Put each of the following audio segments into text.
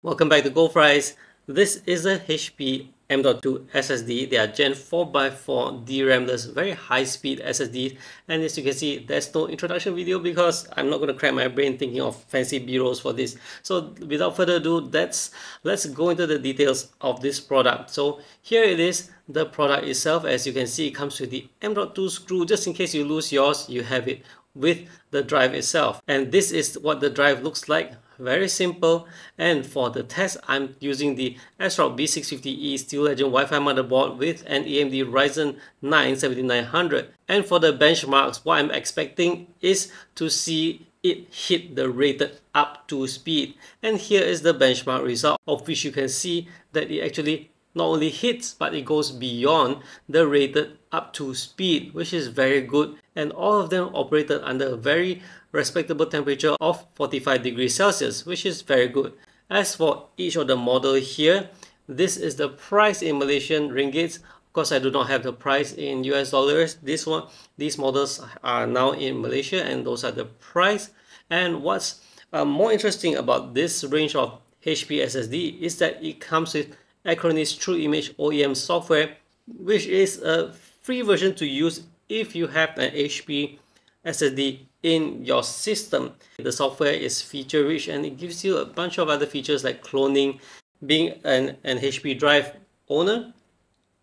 Welcome back to Goldfries. This is a HP M.2 SSD. They are Gen 4x4 DRAM-less, very high-speed SSD. And as you can see, there's no introduction video because I'm not going to crack my brain thinking of fancy B-rolls for this. So without further ado, let's, let's go into the details of this product. So here it is, the product itself. As you can see, it comes with the M.2 screw. Just in case you lose yours, you have it with the drive itself. And this is what the drive looks like very simple. And for the test I'm using the ASRock B650E Steel Legend Wi-Fi motherboard with an AMD Ryzen 9 7900 and for the benchmarks what I'm expecting is to see it hit the rated up to speed. And here is the benchmark result of which you can see that it actually not only hits but it goes beyond the rated up to speed which is very good and all of them operated under a very respectable temperature of 45 degrees Celsius which is very good. As for each of the model here, this is the price in Malaysian ringgits. Of course, I do not have the price in US dollars. This one, these models are now in Malaysia and those are the price. And what's uh, more interesting about this range of HP SSD is that it comes with Acronis True Image OEM software, which is a free version to use if you have an HP SSD in your system. The software is feature rich and it gives you a bunch of other features like cloning. Being an, an HP drive owner,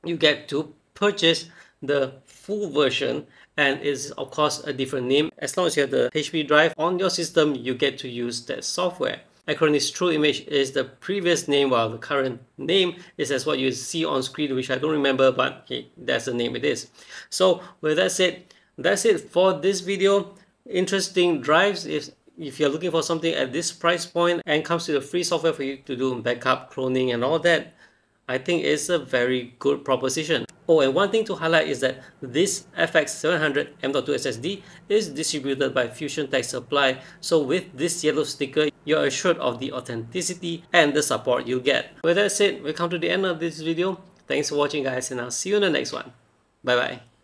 you get to purchase the full version and it's of course a different name. As long as you have the HP drive on your system, you get to use that software. Acronis True Image is the previous name while the current name is as what you see on screen which I don't remember but that's the name it is. So with that said, that's it for this video interesting drives if if you're looking for something at this price point and comes with a free software for you to do backup cloning and all that I think it's a very good proposition. Oh, and one thing to highlight is that this FX700 M.2 SSD is distributed by Fusion Tech Supply. So with this yellow sticker, you're assured of the authenticity and the support you get. With that said, we come to the end of this video. Thanks for watching guys and I'll see you in the next one. Bye bye.